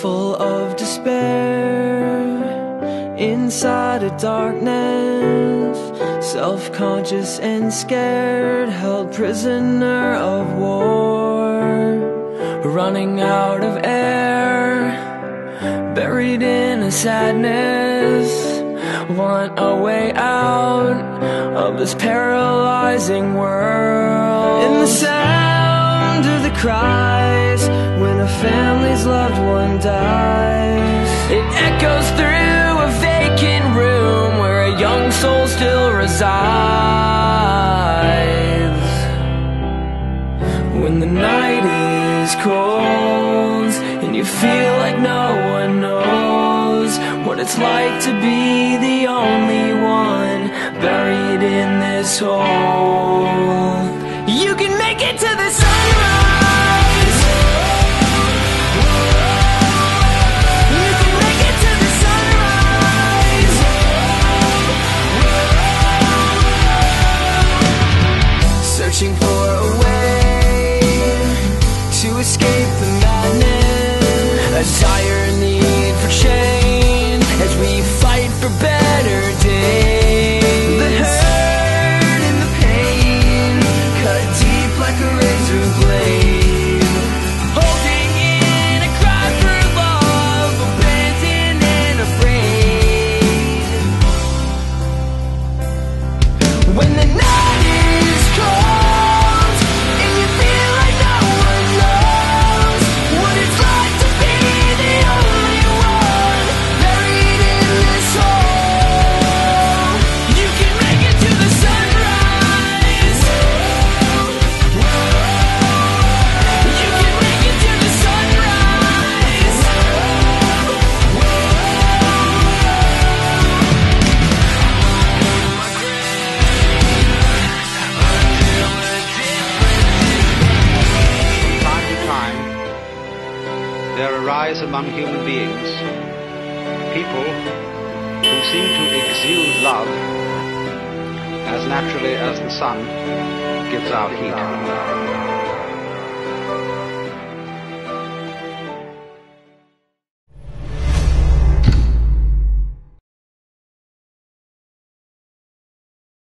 full of despair. Inside a darkness self-conscious and scared held prisoner of war. Running out of air buried in a sadness. Want a way out of this paralyzing world. In the sound of the cries when a dies it echoes through a vacant room where a young soul still resides. When the night is cold and you feel like no one knows what it's like to be the only one buried in this hole for a way to escape the madness, a dire need for change as we fight for better days. The hurt and the pain cut deep like a razor blade. When the night arise among human beings people who seem to exude love as naturally as the sun gives out heat.